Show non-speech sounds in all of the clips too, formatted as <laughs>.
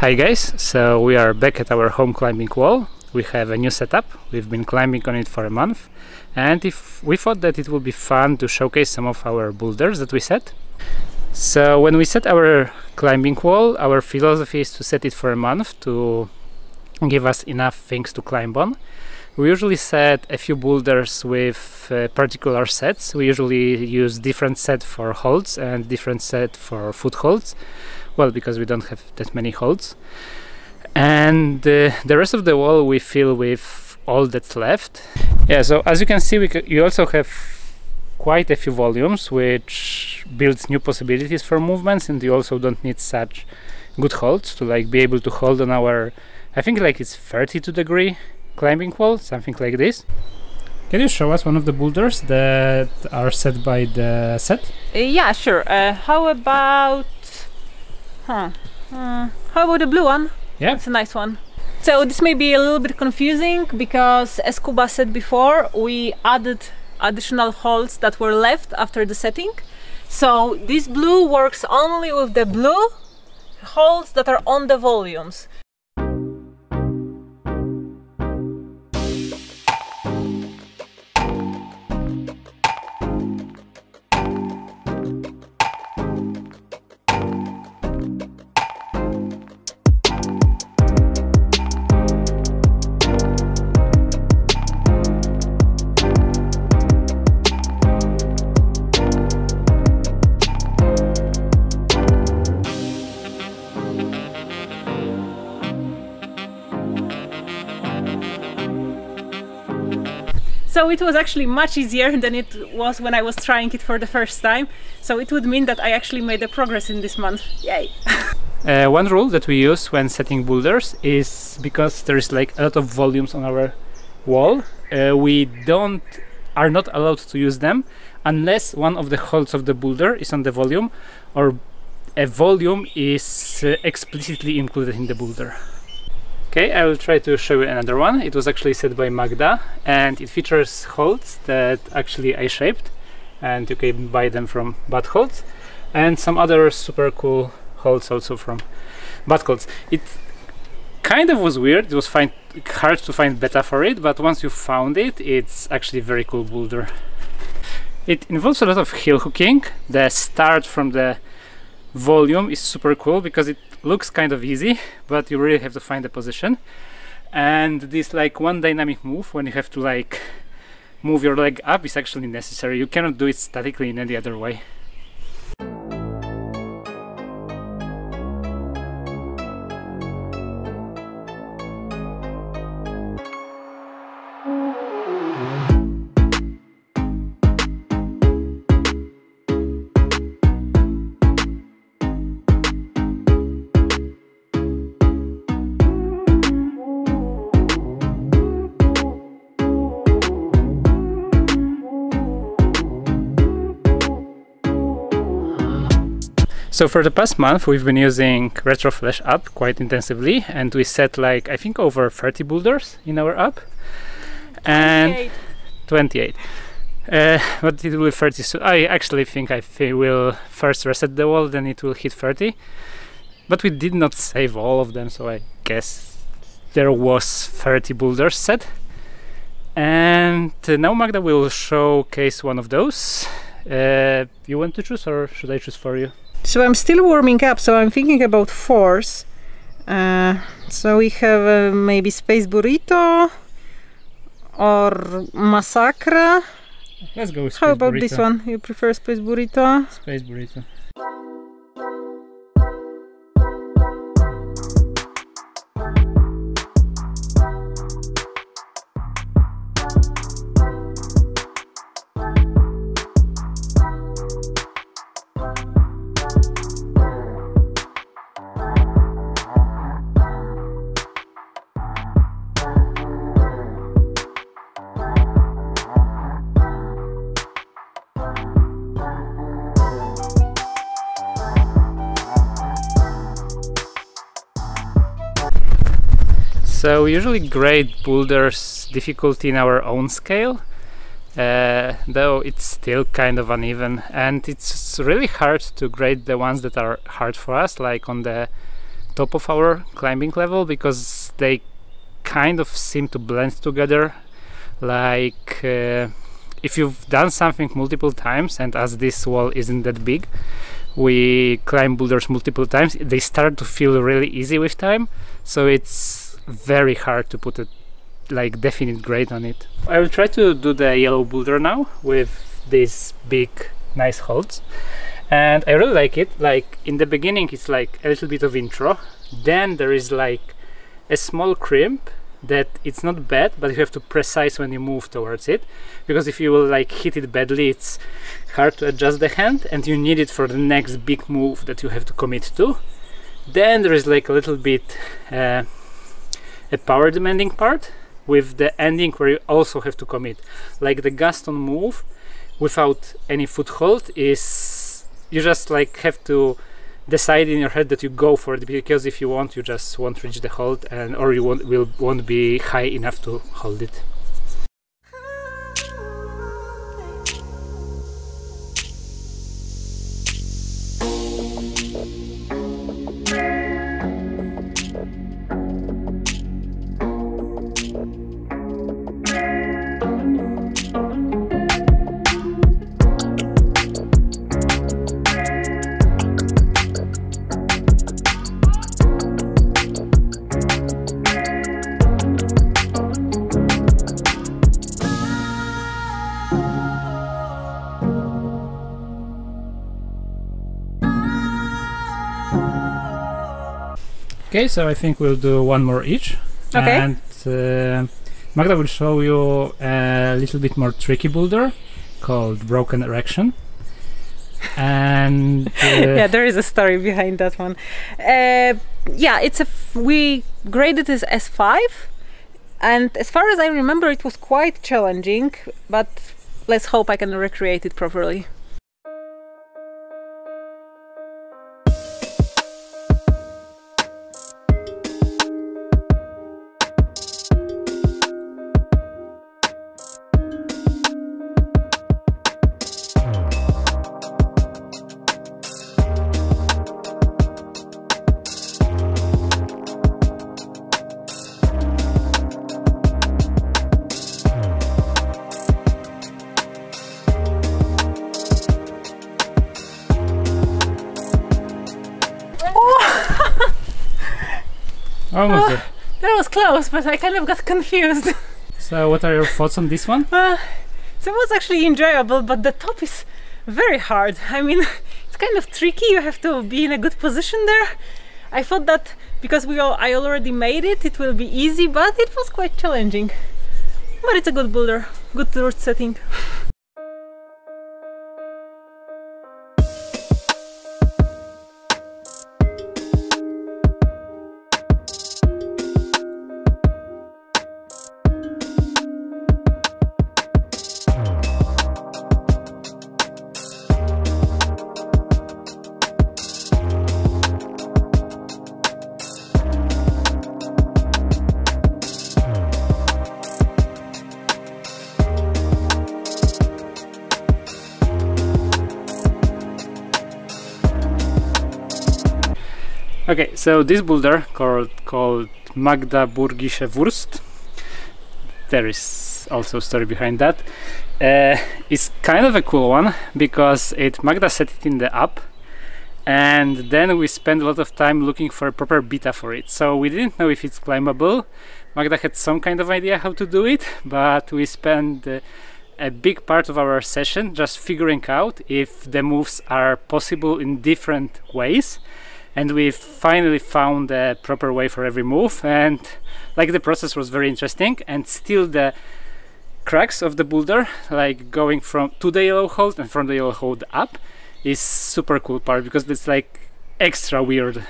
Hi guys, so we are back at our home climbing wall. We have a new setup. We've been climbing on it for a month and if we thought that it would be fun to showcase some of our boulders that we set. So when we set our climbing wall, our philosophy is to set it for a month to give us enough things to climb on. We usually set a few boulders with uh, particular sets. We usually use different set for holds and different set for footholds. Well, because we don't have that many holds. And uh, the rest of the wall we fill with all that's left. Yeah, so as you can see, we you also have quite a few volumes, which builds new possibilities for movements, and you also don't need such good holds to like be able to hold on our, I think like it's 32 degree climbing wall, something like this. Can you show us one of the boulders that are set by the set? Uh, yeah, sure. Uh, how about... Huh. Uh, how about the blue one? Yeah. It's a nice one. So this may be a little bit confusing because as Kuba said before, we added additional holes that were left after the setting. So this blue works only with the blue holes that are on the volumes. So it was actually much easier than it was when I was trying it for the first time. So it would mean that I actually made a progress in this month. Yay! <laughs> Uh, one rule that we use when setting boulders is because there is like a lot of volumes on our wall, uh, we don't are not allowed to use them unless one of the holes of the boulder is on the volume or a volume is uh, explicitly included in the boulder. Okay, I will try to show you another one. It was actually set by Magda and it features holds that actually I shaped and you can buy them from Badholz and some other super cool holds also from Badholz. It kind of was weird, it was find, hard to find beta for it, but once you found it, it's actually very cool boulder. It involves a lot of heel hooking. The start from the volume is super cool because it looks kind of easy but you really have to find the position. And this like one dynamic move when you have to like move your leg up is actually necessary. You cannot do it statically in any other way So for the past month we've been using Retroflash app quite intensively and we set like I think over 30 boulders in our app. And 28 uh, but it will be 30 so I actually think I will first reset the wall then it will hit 30 but we did not save all of them so I guess there was 30 boulders set. And uh, now Magda will showcase one of those. Uh, you want to choose or should I choose for you? So I'm still warming up, so I'm thinking about force. Uh, so we have uh, maybe Space Burrito or Massacre. Let's go with Space How about burrito. this one? You prefer Space Burrito? Space Burrito. So we usually grade boulders difficulty in our own scale, uh, though it's still kind of uneven. And it's really hard to grade the ones that are hard for us, like on the top of our climbing level because they kind of seem to blend together. Like uh, if you've done something multiple times and as this wall isn't that big we climb boulders multiple times they start to feel really easy with time. So it's very hard to put a like definite grade on it. I will try to do the yellow boulder now with these big nice holds and i really like it. Like in the beginning it's like a little bit of intro. Then there is like a small crimp that it's not bad but you have to precise when you move towards it. Because if you will like hit it badly it's hard to adjust the hand and you need it for the next big move that you have to commit to. Then there is like a little bit uh, a power demanding part with the ending where you also have to commit. Like the gaston move without any foothold is you just like have to decide in your head that you go for it because if you want you just won't reach the hold and or you won't will won't be high enough to hold it Okay, so I think we'll do one more each. Okay. And uh, Magda will show you a little bit more tricky boulder called Broken Erection. And <laughs> uh, yeah, there is a story behind that one. Uh, yeah, it's a f- we graded as S5, and as far as I remember, it was quite challenging. But let's hope I can recreate it properly. Close, but I kind of got confused. <laughs> So, what are your thoughts on this one? Uh, so it was actually enjoyable, but the top is very hard. I mean, <laughs> it's kind of tricky. You have to be in a good position there. I thought that because we all, I already made it, it will be easy, but it was quite challenging. But it's a good boulder, good route setting. <laughs> Okay, so this boulder called called Magda Burgische Wurst. There is also a story behind that. Uh, it's kind of a cool one because it Magda set it in the app, and then we spent a lot of time looking for a proper beta for it. So we didn't know if it's climbable. Magda had some kind of idea how to do it, but we spent uh, a big part of our session just figuring out if the moves are possible in different ways and we finally found a proper way for every move. And like the process was very interesting. And still the crux of the boulder like going from to the yellow hold and from the yellow hold up is super cool part because it's like extra weird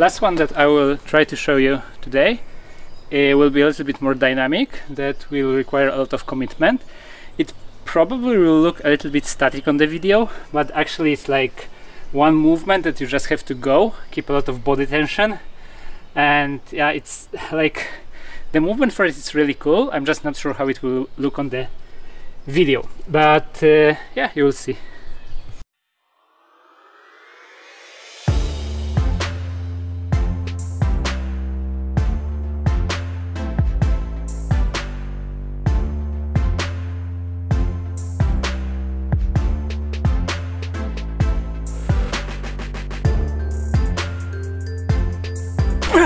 last one that I will try to show you today uh, will be a little bit more dynamic that will require a lot of commitment. It probably will look a little bit static on the video but actually it's like one movement that you just have to go keep a lot of body tension. And yeah it's <laughs> like the movement for it is really cool. I'm just not sure how it will look on the video but uh, yeah you will see <laughs>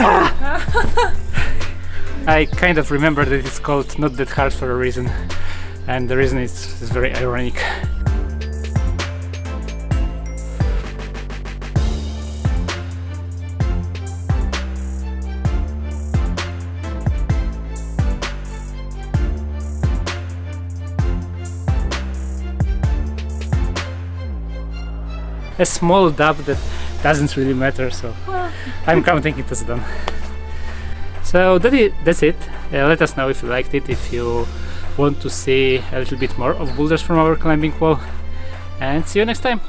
I kind of remember that it's called Not That Hard for a reason, and the reason is, is very ironic. A small dab that doesn't really matter, so I'm counting it as done. So that is, that's it. Uh, let us know if you liked it, if you want to see a little bit more of boulders from our climbing wall, and see you next time.